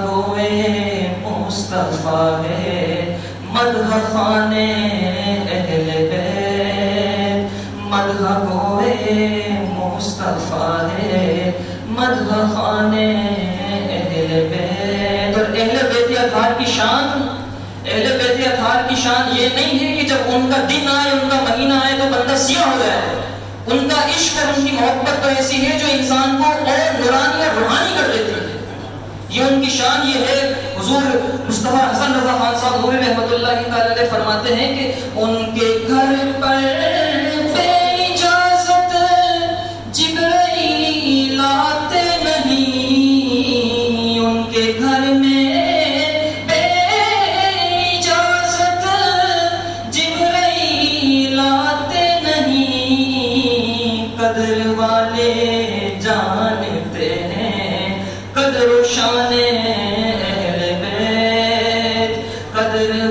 गोए मुस्तफ़ा है मदह खाने अहल मदह गोए मुस्तफ़ा है मदह खाने अहल बैत। और अहल बैत अखार की शान, अहल बैत अखार की शान ये नहीं है कि जब उनका दिन आए, उनका महीना आए तो बंदा सिया हो जाए। उनका इश्क और उनकी मोहब्बत ये उनकी शान ये है। हुजूर मुस्तफ़ा हसन रजा खान साहब नूरी रहमतुल्लाह फरमाते हैं कि उनके घर पर बेइजाजत जिब्राइल आते हैं कदर शान अहले बैत कदर